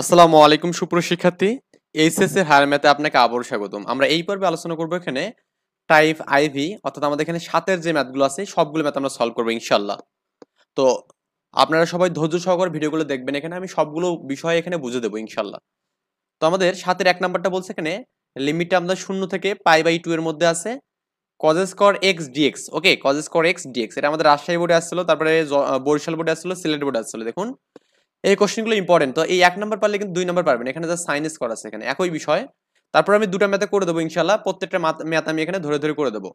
আসসালামু আলাইকুম সুপ্রশিক্ষার্থী এইচএস এর হায়ার ম্যাথে আপনাকে আবারও স্বাগতম। আমরা এই পর্বে আলোচনা করব এখানে টাইপ আইভি, অর্থাৎ আমাদের এখানে সাতের যে ম্যাথগুলো আছে, সবগুলো ম্যাথ আমরা সলভ করব ইনশাল্লাহ তো আপনারা সবাই ধৈর্য সহকারে ভিডিওগুলো দেখবেন এখানে, আমি সবগুলো বিষয় এখানে বুঝে দেবো ইনশাল্লাহ তো আমাদের সাতের এক নাম্বারটা বলছে এখানে, লিমিটটা আমাদের শূন্য থেকে পাই বাই টু এর মধ্যে আছে cos square x dx okay cos square x dx এটা আমাদের রাজশাহী বোর্ডে আসছিল, তারপরে বরিশাল বোর্ডে আসছিল, সিলেট বোর্ডে আসছিল। দেখুন এই কোশ্চেনগুলো ইম্পর্টেন্ট তো এই এক নাম্বার পারলে কিন্তু দুই নাম্বার পারবেন। এখানে যা সাইন্স করা আছে এখানে। একই বিষয়। তারপর আমি দুটা ম্যাথে করে দেবো ইনশাল্লাহ প্রত্যেকটা ম্যাথ আমি এখানে ধরে ধরে করে দেবো।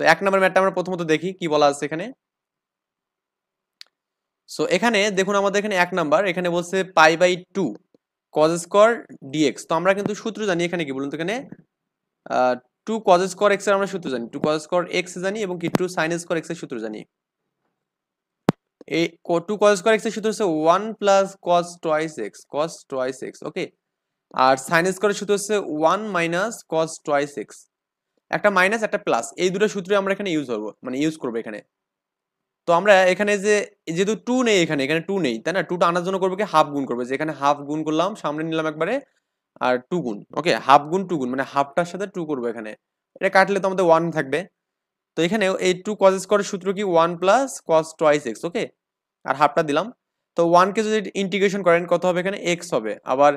তো এক নাম্বার ম্যাথটা আমরা প্রথমত দেখি, কি বলা আছে এখানে? সো এখানে দেখুন আমাদের এখানে এক নাম্বার এখানে বলছে pi by two cos square dx তো আমরা কিন্তু সূত্র জানি এখানে কি বলুন তো এখানে? টু কজ স্কোয়ার এক্সের আমরা সূত্র জানি। টু কজ স্কোয়ার এক্স জানি এবং কি টু সাইন স্কোয়ার এক্সের সূত্র জানি। এই টু কজ স্কোয়ার এক্সের সূত্র হচ্ছে one plus cos twice x cos twice x okay আর সাইন স্কোয়ারের সূত্র হচ্ছে one minus cos twice x একটা মাইনাস একটা প্লাস এই দুটো সূত্রে আমরা এখানে ইউজ করব মানে ইউজ করব এখানে। তো আমরা এখানে যে, যেহেতু টু নেই এখানে এখানে টু নেই, তাই না? টুটা আনার জন্য করব কি? হাফ গুণ করব, যে এখানে হাফ গুণ করলাম, সামনে নিলাম একবারে, আর টু গুণ ওকে হাফ গুণ টু গুণ মানে হাফটার সাথে টু করব এখানে। এটা কাটলে তো আমাদের ওয়ান থাকবে। তো এখানে এই টু কজ স্কোয়ারের সূত্র কি? One plus cos twice x okay আর হাফটা দিলাম। তো ওয়ানকে যদি ইন্টিগ্রেশন করেন, কত হবে এখানে? এক্স হবে। আবার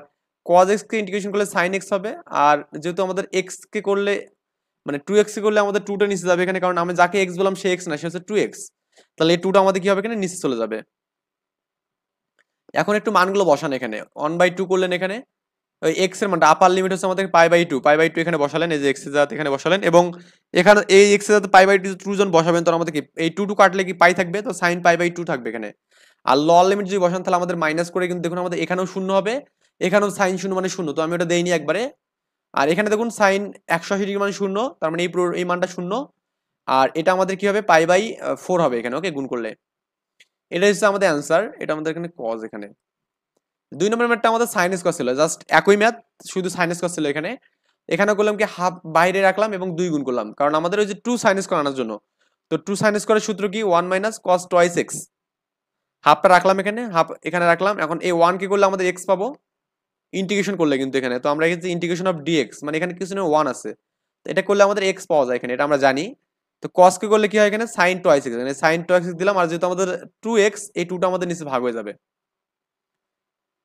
কজ এক্সকে ইন্টিগ্রেশন করলে সাইন এক্স হবে। আর যেহেতু আমাদের এক্সকে করলে মানে টু এক্স করলে আমাদের টুটা নিচে যাবে এখানে, কারণ আমি যাকে এক্স বললাম সে এক্স না, সে হচ্ছে টু এক্স তাহলে এই টুটা আমাদের কি হবে এখানে? নিচে চলে যাবে। এখন একটু মানগুলো বসান এখানে। ওয়ান বাই টু করলেন এখানে। ওই এক্সের মানটা আপার লিমিট হচ্ছে আমাদের pi by two pi by two এখানে বসালেন, এই যে এক্সের জায়গাতে এখানে বসালেন এবং এখানে এই এক্সের জায়গাতে পাই বাই টু টু জন বসাবেন তখন আমাদের কি, এই টু টু কাটলে কি পাই থাকবে? তো সাইন পাই বাই টু থাকবে এখানে। আর লল লিমিট যদি বসান, তাহলে আমাদের মাইনাস করে কিন্তু দেখুন আমাদের এখানেও শূন্য হবে, এখানেও সাইন শূন্য মানে শূন্য, তো আমি ওটা দেইনি একবারে। আর এখানে দেখুন সাইন একশো আশি ডিগ্রি মানে শূন্য, তার মানে এই পুরো, এই মানটা শূন্য। আর এটা আমাদের কি হবে? পাই বাই ফোর হবে এখানে ওকে গুণ করলে। এটা হচ্ছে আমাদের অ্যান্সার এটা আমাদের এখানে কজ এখানে। দুই নম্বর ম্যাথটা আমাদের সাইন স্কোয়ার ছিল জাস্ট একই ম্যাথ, শুধু সাইন স্কোয়ার ছিল এখানে। এখানে করলাম কি হাফ বাইরে রাখলাম এবং দুই গুণ করলাম। কারণ আমাদের ওই যে টু সাইন স্কোয়ার আনার জন্য। তো টু সাইন স্কোয়ারের সূত্র কি? One minus cos twice x হাফটা রাখলাম এখানে হাফ এখানে রাখলাম। এখন এই ওয়ান কি করলে আমাদের এক্স পাবো? ইন্টিগ্রেশন করলে কিন্তু এখানে। তো আমরা এখানে ইন্টিগ্রেশন অফ ডিএক্স মানে এখানে কিছু না ওয়ান আছে। তো এটা করলে আমাদের এক্স পাওয়া যায় এখানে, এটা আমরা জানি। তো কসকে করলে কি হয় এখানে? সাইন টোয়াইস এক্স এখানে সাইন এক্স দিলাম, আর যেহেতু আমাদের টু এক্স এই টুটা আমাদের নিচে ভাগ হয়ে যাবে।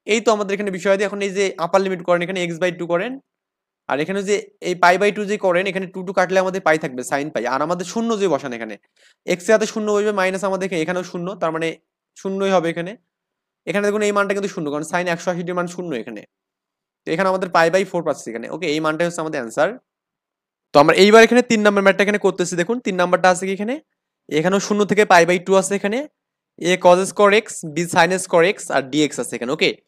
এই তো আমাদের এখানে বিষয় এখন এই যে আপার লিমিট করেন, এখানে এক্স বাই টু করেন। আর এখানে যে এই পাই বাই টু যে করেন, এখানে টু টু কাটলে আমাদের পাই থাকবে সাইন পাই আর আমাদের শূন্য যে বসান এখানে এক্সের হাতে শূন্য বসবে মাইনাস আমাদের এখানে- এখানেও শূন্য, তার মানে শূন্যই হবে এখানে। এখানে দেখুন এই মানটা কিন্তু শূন্য, কারণ সাইন একশো আশি মান শূন্য এখানে। তো এখানে আমাদের পাই বাই ফোর পাচ্ছি এখানে। ওকে এই মানটাই হচ্ছে আমাদের অ্যান্সার তো আমরা এইবার এখানে তিন নাম্বার ম্যাটটা এখানে করতেছি, দেখুন, তিন নাম্বারটা আছে কি এখানে? এখানেও শূন্য থেকে পাই বাই টু আছে এখানে। A cos square x b sine square x R dx আছে এখানে। ওকে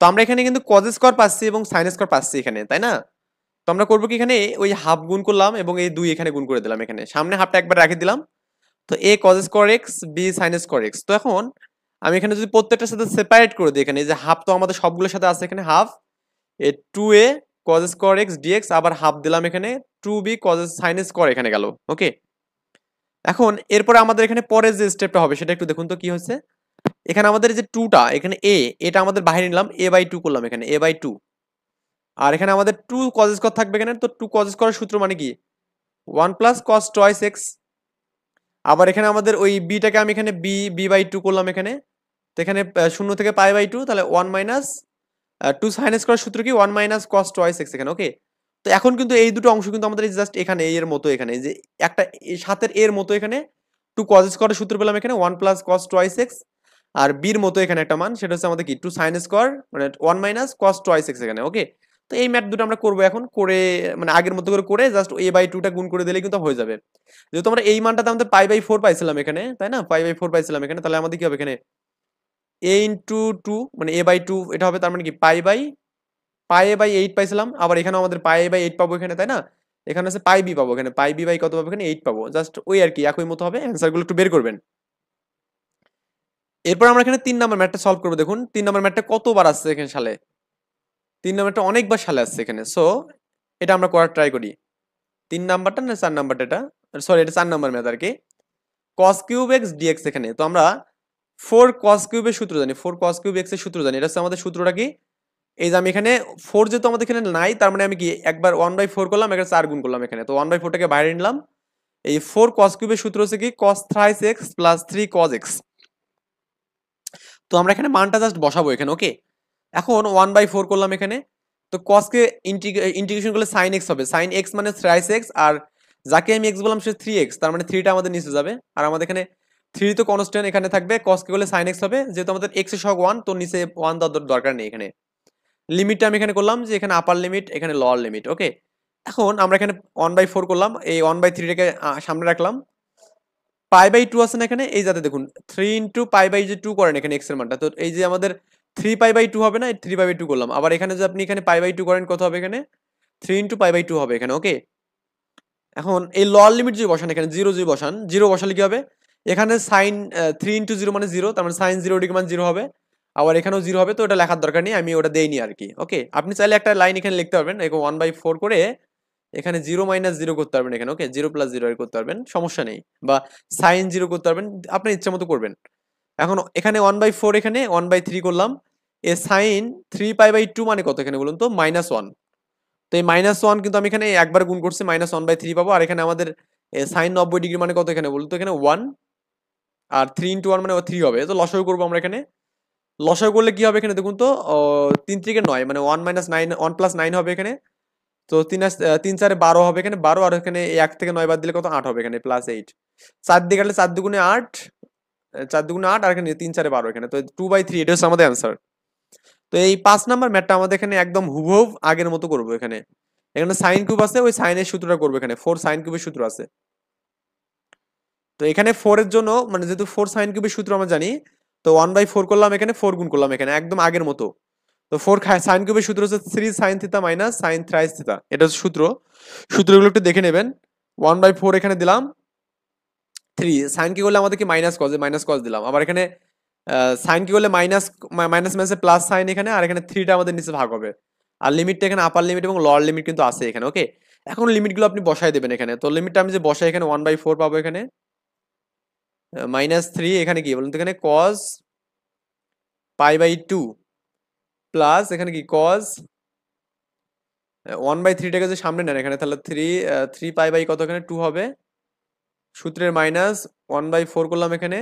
তো আমরা এখানে কিন্তু কজ স্কোয়ার পাচ্ছি এবং সাইন স্কোয়ার পাচ্ছি এখানে, তাই না? তো আমরা করব কি এখানে? ওই হাফ গুণ করলাম এবং এই দুই এখানে গুণ করে দিলাম এখানে। সামনে হাফটা একবার রেখে দিলাম। তো a cos square x b sine square x তো এখন আমি এখানে যদি প্রত্যেকটার সাথে সেপারেট করে দিই এখানে যে হাফ তো আমাদের সবগুলোর সাথে আছে এখানে half a two a cos square x dx আবার হাফ দিলাম এখানে two b cos sine square এখানে গেল ওকে এখন এরপরে আমাদের এখানে পরের যে স্টেপটা হবে, সেটা একটু দেখুন তো কি হচ্ছে এখানে আমাদের যে টুটা এখানে এ এটা আমাদের বাইরে নিলাম এ বাই টু করলাম এখানে এ বাই টু আর এখানে আমাদের টু কজ স্কোয়ার থাকবে এখানে, তো টু কজ স্কোয়ারের সূত্র মানে কি? One plus cos twice x আবার এখানে আমাদের ওই বিটাকে আমি এখানে বি বি বাই টু করলাম এখানে। তো এখানে শূন্য থেকে পাই বাই টু তাহলে one minus two sine square সূত্র কি? One minus cos twice x এখানে ওকে তো এখন কিন্তু এই দুটো অংশ কিন্তু আমাদের জাস্ট এখানে এর মতো এখানে যে একটা সাতের এর মতো এখানে টু কজ স্কোয়ারের সূত্র পেলাম এখানে one plus cos twice x আর বির মতো এখানে একটা মান, সেটা হচ্ছে আমাদের কি? টু সাইন স্কোয়ার মানে one minus cos twice x এখানে ওকে তো এই ম্যাথ দুটো আমরা করব এখন, করে মানে আগের মতো করে করে জাস্ট এ বাই টুটা গুণ করে দিলে কিন্তু হয়ে যাবে। যেহেতু আমরা এই মানটাতে আমাদের পাই বাই ফোর পাইছিলাম এখানে, তাই না? পাই বাই ফোর পাইছিলাম এখানে, তাহলে আমাদের কি হবে এখানে? এ ইন্টু টু মানে এ বাই টু এটা হবে তার মানে কি? Pi by pi a by eight পাইছিলাম, আবার এখানে আমাদের পাই এ বাই এইট পাবো এখানে, তাই না? এখানে হচ্ছে পাই বি পাবো, এখানে পাই বি বাই কত পাবো? এখানে এইট পাবো। জাস্ট ওই আর কি, একই মতো হবে অ্যান্সারগুলো একটু বের করবেন। এরপর আমরা এখানে তিন নাম্বার ম্যাটটা সলভ করব। দেখুন, তিন নাম্বার ম্যাটটা কতবার আসছে এখানে সালে? তিন নম্বরটা অনেকবার সালে আসছে এখানে। সো এটা আমরা করার ট্রাই করি। তিন নাম্বারটা না চার নাম্বারটা এটা? সরি এটা চার নাম্বার ম্যাথ আর কি। কস কিউব এক্স ডিএক্স এখানে। তো আমরা ফোর কস কিউবের সূত্র জানি। ফোর কস কিউব এক্সের সূত্র জানি। এটা হচ্ছে আমাদের সূত্রটা কি? এই যে আমি এখানে ফোর যেহেতু আমাদের এখানে নাই, তার মানে আমি কি একবার ওয়ান বাই ফোর করলাম এখানে চার গুণ করলাম এখানে। তো ওয়ান বাই ফোরটাকে বাইরে নিলাম। এই ফোর কস কিউবের সূত্র হচ্ছে কি? Cos thrice x plus three cos x তো আমরা এখানে মানটা জাস্ট বসাবো এখানে ওকে এখন ওয়ান বাই ফোর করলাম এখানে। তো কসকে ইন্টিগ্রে ইন্টিগ্রেশন করলে সাইন এক্স হবে। সাইন এক্স মানে থ্রাইস এক্স আর যাকে আমি এক্স বললাম সে থ্রি এক্স তার মানে থ্রিটা আমাদের নিচে যাবে। আর আমাদের এখানে থ্রি তো কনস্ট্যান্ট এখানে থাকবে কসকে করলে সাইন এক্স হবে। যেহেতু আমাদের এক্সের সহগ ওয়ান তো নিচে ওয়ান দেওয়ার দরকার নেই এখানে। লিমিটটা আমি এখানে করলাম যে এখানে আপার লিমিট এখানে লোয়ার লিমিট ওকে এখন আমরা এখানে ওয়ান বাই ফোর করলাম। এই ওয়ান বাই থ্রিটাকে সামনে রাখলাম। পাই বাই টু আছে না এখানে? এই যাতে দেখুন থ্রি ইন্টু পাই বাই যে টু করেন এখানে এক্সের মানটা, তো এই যে আমাদের থ্রি পাই বাই টু হবে না থ্রি পাই বাই টু করলাম। আবার এখানে যে আপনি এখানে পাই বাই টু করেন, কত হবে এখানে? Three into pi by two হবে এখানে ওকে এখন এই লল লিমিট যদি বসান এখানে জিরো যদি বসান জিরো বসালে কি হবে? এখানে সাইন থ্রি ইন্টু জিরো মানে জিরো তার মানে সাইন জিরো ডিগ্রি মানে জিরো হবে। আবার এখানেও জিরো হবে, তো ওটা লেখার দরকার নেই, আমি ওটা দেইনি আর কি ওকে আপনি চাইলে একটা লাইন এখানে লিখতে পারবেন, এরকম ওয়ান বাই ফোর করে এখানে জিরো মাইনাস জিরো করতে পারবেন এখানে ওকে জিরো প্লাস জিরো করতে পারবেন, সমস্যা নেই। বা সাইন জিরো করতে পারবেন, আপনার ইচ্ছা মতো করবেন। এখন এখানে ওয়ান বাই ফোর এখানে ওয়ান বাই থ্রি করলাম। A sine three pi by two মানে কত এখানে বলুন তো? মাইনাস ওয়ান তো এই মাইনাস ওয়ান কিন্তু আমি এখানে একবার গুণ করছি মাইনাস ওয়ান বাই থ্রি পাবো। আর এখানে আমাদের সাইন নব্বই ডিগ্রি মানে কত এখানে বলুন তো? এখানে ওয়ান আর থ্রি ইন্টু ওয়ান মানে থ্রি হবে। তো লসাগু করব আমরা এখানে। লসাগু করলে কি হবে এখানে দেখুন তো? তিন থেকে নয় মানে one minus nine one plus nine হবে এখানে। তো তিন তিন, চারে বারো হবে এখানে, বারো আর এখানে এক থেকে নয় বাদ দিলে কত আট হবে এখানে প্লাস এইট চার দিকে কাটলে চার দুগুণে আট চার দুগুণে আট আর এখানে তিন, চারে বারো এখানে, তো টু বাই থ্রি এটা হচ্ছে আমাদের অ্যান্সার তো এই পাঁচ নাম্বার ম্যাটটা আমাদের এখানে একদম হুবহুব আগের মতো করব এখানে। এখানে সাইন কিউব আছে, ওই সাইনের সূত্রটা করব এখানে ফোর সাইন কিউবের সূত্র আছে। তো এখানে ফোর এর জন্য মানে যেহেতু ফোর সাইন কিউবের সূত্র আমরা জানি, তো ওয়ান বাই ফোর করলাম এখানে ফোর গুণ করলাম এখানে, একদম আগের মতো। তো ফোর সাইন কিউবের সূত্র হচ্ছে three sine theta minus sine thrice theta এটা হচ্ছে সূত্র। সূত্রগুলো একটু দেখে নেবেন। ওয়ান বাই ফোর এখানে দিলাম। থ্রি সাইন কি করলে আমাদেরকে মাইনাস কজ মাইনাস কজ দিলাম। আবার এখানে সাইন কি করলে মাইনাস মাইনাস মাইনাসে প্লাস সাইন এখানে, আর এখানে থ্রিটা আমাদের নিচে ভাগ হবে। আর লিমিটটা এখানে আপার লিমিট এবং লোয়ার লিমিট কিন্তু আছে এখানে ওকে এখন লিমিটগুলো আপনি বসাই দেবেন এখানে। তো লিমিটটা আমি যে বসাই এখানে ওয়ান বাই ফোর পাবো এখানে। মাইনাস থ্রি এখানে কি বলুন তো এখানে? Cos pi by two plus এখানে কি কজ ওয়ান বাই থ্রিটাকে যদি সামনে নেন এখানে, তাহলে থ্রি থ্রি পাই বাই কত এখানে? টু হবে। সূত্রের মাইনাস ওয়ান বাই ফোর করলাম এখানে।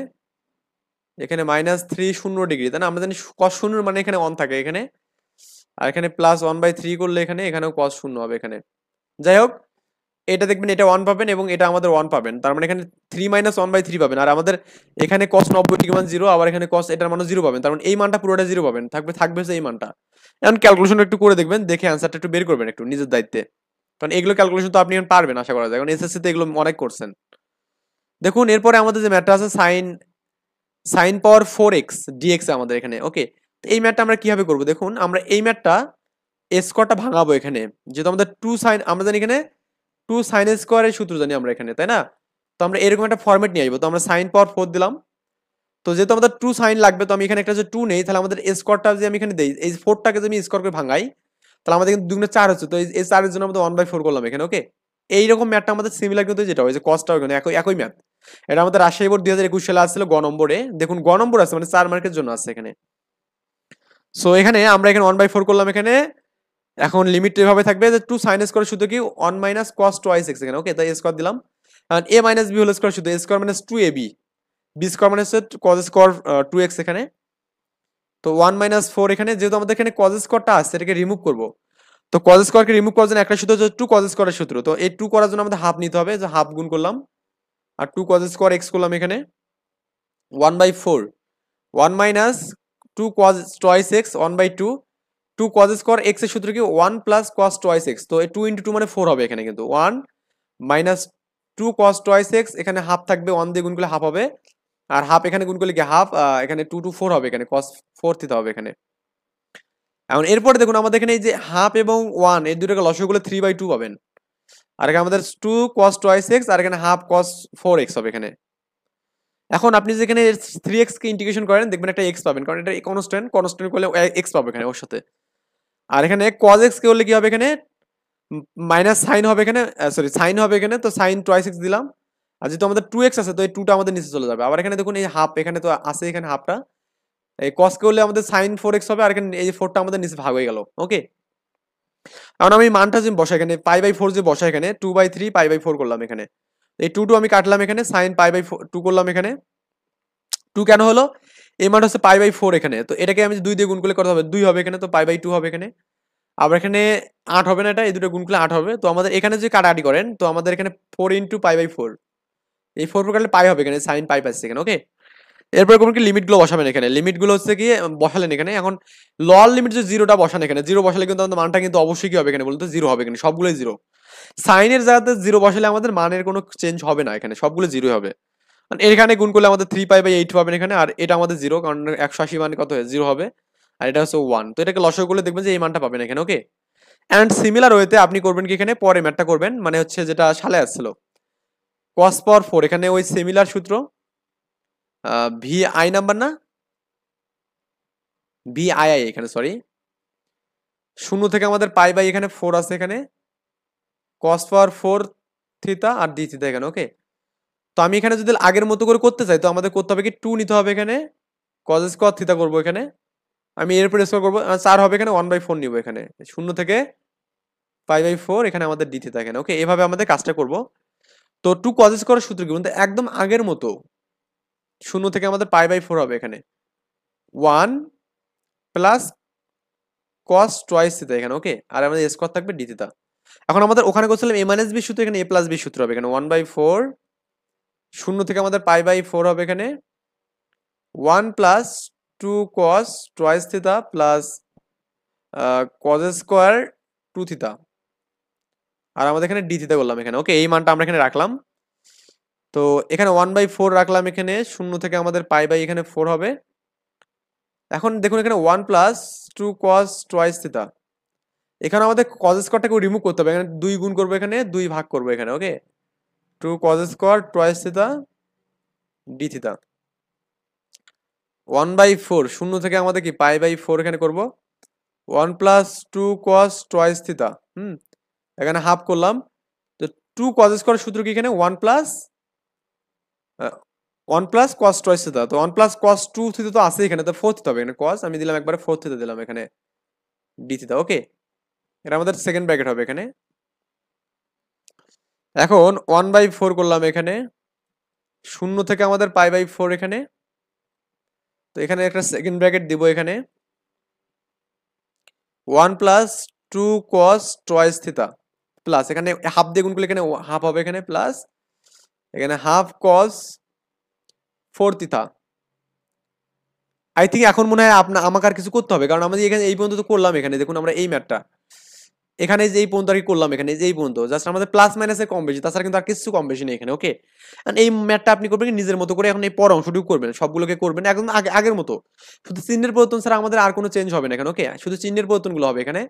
এখানে মাইনাস থ্রি শূন্য ডিগ্রি তাই না? আমরা জানি কস শূন্য মানে এখানে অন থাকে এখানে। আর এখানে প্লাস ওয়ান বাই থ্রি করলে এখানে, এখানেও কস শূন্য হবে এখানে। যাই হোক এটা দেখবেন এটা ওয়ান পাবেন এবং এটা আমাদের ওয়ান পাবেন। তার মানে এখানে three minus one by three পাবেন। আর আমাদের এখানে কস নব্বই ডিগ্রি মান জিরো আবার এখানে কস এটার মানে জিরো পাবেন। তার মানে এই মানটা পুরোটা জিরো পাবেন। থাকবে থাকবে এই মানটা। এখন ক্যালকুলেশন একটু করে দেখবেন, দেখে অ্যান্সারটা একটু বের করবেন একটু নিজের দায়িত্বে। কারণ এগুলো ক্যালকুলেশন তো আপনি এখন পারবেন আশা করা যায়। কারণ এসএসসিতে এগুলো অনেক করছেন। দেখুন, এরপরে আমাদের যে ম্যাটটা আছে sine sine power four x dx আমাদের এখানে ওকে এই ম্যাটটা আমরা কীভাবে করব? দেখুন, আমরা এই ম্যাটটা স্কোয়ারটা ভাঙাবো এখানে। যেহেতু আমাদের টু সাইন আমরা জানি এখানে টু সাইন স্কোয়ারের সূত্র জানি আমরা এখানে, তাই না? তো আমরা এরকম একটা ফর্মেট নিয়ে আসব। তো আমরা সাইন পাওয়ার ফোর দিলাম। তো যেহেতু আমাদের টু সাইন লাগবে, তো আমি এখানে একটা যে টু নেই, তাহলে আমাদের স্কোয়ারটা যে আমি এখানে দিই, এই ফোরটাকে যদি আমি স্কোয়ার করে ভাঙাই, তাহলে আমাদের কিন্তু দুগুণে চার হচ্ছে। তো এই চারের জন্য আমাদের ওয়ান বাই ফোর করলাম এখানে ওকে এইরকম ম্যাথটা আমাদের সিমিলার কিন্তু যেটা হয়েছে কস্টটাও কিন্তু একই একই ম্যাথ এটা আমাদের রাজশাহী বোর্ড দুই হাজার একুশ সালে আসছিল, গ নম্বরে। দেখুন, গ নম্বর আছে মানে চার মার্কের জন্য আছে এখানে। সো এখানে আমরা এখানে ওয়ান বাই ফোর করলাম এখানে। এখন লিমিট এভাবে থাকবে যে টু সাইন স্কোয়ার শুধু কি one minus cos twice x এখানে ওকে তাই স্কোয়ার দিলাম। A minus b whole square শুধু square minus two a b b square minus cos square two x এখানে। তো ওয়ান মাইনাস ফোর এখানে, যেহেতু আমাদের এখানে কজ স্কোয়ারটা আছে এটাকে রিমুভ করব। তো কজ স্কোয়ারকে রিমুভ করার জন্য একটা সূত্র হচ্ছে টু কজ স্কোয়ারের সূত্র। তো এই টু করার জন্য আমাদের হাফ নিতে হবে, যে হাফ গুণ করলাম। আর টু কজ স্কোয়ার এক্স করলাম এখানে one by four one minus two cos twice x one by two two cos square এক্সের সূত্র কি? One plus cos twice x তো টু ইন্টু টু মানে ফোর হবে এখানে কিন্তু। One minus two cos twice x এখানে হাফ থাকবে ওয়ান দিয়ে গুণ করলে হাফ হবে। আর হাফ এখানে গুণ করলে কি? হাফ এখানে টু টু ফোর হবে এখানে কস ফোর দিতে হবে এখানে। এখন এরপরে দেখুন, আমাদের এখানে এই যে হাফ এবং ওয়ান এই দুটোকে লসগুলো থ্রি বাই টু পাবেন। আর এখানে আমাদের টু কস টোয়াইস এক্স আর এখানে হাফ কস ফোর এক্স হবে এখানে। এখন আপনি যেখানে থ্রি এক্স কে ইন্টিগ্রেশন করেন, দেখবেন একটা এক্স পাবেন। কারণ এটা কনস্ট্যান্ট কনস্ট্যান্ট করলে এক্স পাবে এখানে ওর সাথে। আর এখানে কজ এক্স কে করলে কি হবে এখানে? মাইনাস সাইন হবে এখানে সরি সাইন হবে এখানে, তো সাইন টোয়াইস এক্স দিলাম। আর যেহেতু আমাদের টু এক্স আছে, তো এই টুটা আমাদের নিচে চলে যাবে। আবার এখানে দেখুন এই হাফ এখানে তো আছে এখানে হাফটা এই কস করলে আমাদের সাইন ফোর এক্স হবে, আর এখানে এই ফোরটা আমাদের নিচে ভাগ হয়ে গেল ওকে এখন আমি মানটা যে বসা এখানে পাই বাই ফোর যে বসা এখানে two by three pi by four করলাম এখানে। এই টু টু আমি কাটলাম এখানে সাইন পাই বাই টু করলাম এখানে। টু কেন হলো? এই মান হচ্ছে পাই বাই ফোর এখানে। তো এটাকে আমি দুই দিয়ে গুণ করলে কত হবে? দুই হবে এখানে, তো পাই বাই টু হবে এখানে। আবার এখানে আট হবে না এটা, এই দুটো গুণ করলে আট হবে। তো আমাদের এখানে যে কাটাকাটি করেন, তো আমাদের এখানে four into pi by four এই ফোর ফোর কাটলে পাই হবে এখানে সাইন পাই পাচ্ছে এখানে ওকে এরপরে কোন কি লিমিটগুলো বসাবেন এখানে। লিমিটগুলো হচ্ছে কি বসালেন এখানে। এখন লল লিমিট যে জিরোটা বসান এখানে জিরো বসালে কিন্তু আমাদের মানটা কিন্তু অবশ্যই কি হবে এখানে বলতে জিরো হবে এখানে, সবগুলোই জিরো সাইনের জায়গাতে জিরো বসালে আমাদের মানের কোনো চেঞ্জ হবে না এখানে, সবগুলো জিরো হবে। কারণ এখানে গুণ করলে আমাদের থ্রি পাই বাই এইট পাবেন এখানে, আর এটা আমাদের জিরো কারণ একশো আশি মানে কত জিরো হবে, আর এটা হচ্ছে ওয়ান তো এটাকে লসক করলে দেখবেন যে এই মানটা পাবেন এখানে ওকে অ্যান্ড সিমিলার ওয়েতে আপনি করবেন কি এখানে? পরে ম্যাটটা করবেন মানে হচ্ছে যেটা সালে আসছিল। কস পাওয়ার ফোর এখানে ওই সিমিলার সূত্র ভি আই নাম্বার না? ভি আই আই এখানে সরি শূন্য থেকে আমাদের পাই বাই এখানে ফোর আছে এখানে। কস পাওয়ার ফোর থিতা আর ডি থিতা এখানে ওকে তো আমি এখানে যদি আগের মতো করে করতে চাই, তো আমাদের করতে হবে কি? টু নিতে হবে এখানে। কজ স্কোয়ার থিতা করব এখানে। আমি এরপর স্কোয়ার করব চার হবে এখানে ওয়ান বাই ফোর নিবো এখানে। শূন্য থেকে পাই বাই ফোর এখানে আমাদের ডি থিতা এখানে। ওকে এভাবে আমাদের কাজটা করব। তো টু কজ স্কোয়ার সূত্র কি? বলতে একদম আগের মতো। শূন্য থেকে আমাদের পাই বাই ফোর হবে এখানে। One plus cos twice theta এখানে ওকে আর আমাদের স্কোয়ার থাকবে ডি থিতা এখন আমাদের ওখানে করছিলাম এ মাইনাস বি সূত্র, এখানে এ প্লাস বি সূত্র হবে এখানে। ওয়ান বাই ফোর শূন্য থেকে আমাদের পাই বাই ফোর হবে এখানে। One plus two cos twice theta plus cos square two theta. আর আমাদের এখানে ডি থিতা করলাম এখানে। ওকে, এই মানটা আমরা এখানে রাখলাম। তো এখানে ওয়ান বাই ফোর রাখলাম এখানে। শূন্য থেকে আমাদের পাই বাই এখানে ফোর হবে। এখন দেখুন এখানে one plus two cos twice theta. এখানে আমাদের কজ স্কোয়ারটাকে রিমুভ করতে হবে। এখানে দুই গুণ করব এখানে, দুই ভাগ করব এখানে, okay? Two cos square twice theta d theta one by four শূন্য থেকে আমাদের কি পাই বাই ফোর এখানে করব। One plus two cos twice theta হুম, এখানে হাফ করলাম। তো টু কজ স্কোয়ার সূত্র কি এখানে? One plus one plus cos twice theta তো one plus cos two theta তো আছে এখানে, তো ফোর থিতা হবে। এখানে কস আমি দিলাম একবারে ফোর থিতা দিলাম এখানে ডি থিতা ওকে এটা আমাদের সেকেন্ড ব্র্যাকেট হবে এখানে। এখন ওয়ান বাই ফোর করলাম এখানে। শূন্য থেকে আমাদের পাই বাই ফোর এখানে। তো এখানে একটা সেকেন্ড ব্র্যাকেট দিব এখানে। One plus two cos twice theta plus এখানে হাফ দিয়ে গুণ করলে এখানে হাফ হবে এখানে প্লাস এখানে half cos four theta I think এখন মনে হয় আপনার আমাকে আর কিছু করতে হবে। কারণ আমাদের এখানে এই পর্যন্ত তো করলাম এখানে। দেখুন আমরা এই ম্যাটটা এখানে যে এই পর্যন্ত আর কি করলাম এখানে যে এই পর্যন্ত জাস্ট আমাদের প্লাস মাইনাসে কম বেশি, তাছাড়া কিন্তু আর কিছু কম বেশি নেই এখানে ওকে এই ম্যাটটা আপনি করবেন নিজের মতো করে এখন এই পর অংশটুকু করবেন, সবগুলোকে করবেন, একদম আগে, আগের মতো। শুধু চিহ্নের পরিবর্তন ছাড়া আমাদের আর কোনো চেঞ্জ হবে না এখানে ওকে শুধু চিহ্নের পরিবর্তনগুলো হবে এখানে।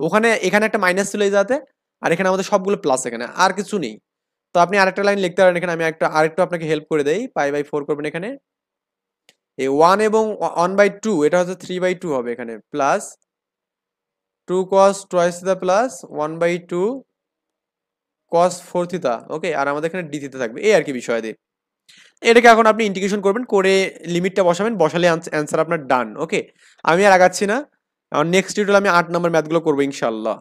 ওখানে, এখানে একটা মাইনাস ছিল এই যাতে আর এখানে আমাদের সবগুলো প্লাস এখানে, আর কিছু নেই। তো আপনি আরেকটা লাইন লিখতে পারেন এখানে, আমি একটা, আরেকটু আপনাকে হেল্প করে দেই পাই বাই ফোর করবেন এখানে। এই ওয়ান এবং ওয়ান বাই টু এটা হচ্ছে থ্রি বাই টু হবে এখানে plus two cos twice theta plus one by two cos four theta okay আর আমাদের এখানে ডি theta থাকবে। এই আর কি বিষয় দিয়ে। এটাকে এখন আপনি ইন্টিগ্রেশন করবেন, করে লিমিটটা বসাবেন, বসালে অ্যান্সার আপনার ডান ওকে আমি আর আগাচ্ছি না। নেক্সট টিউটোরিয়াল আমি আট নম্বর ম্যাথগুলো করব ইনশাল্লাহ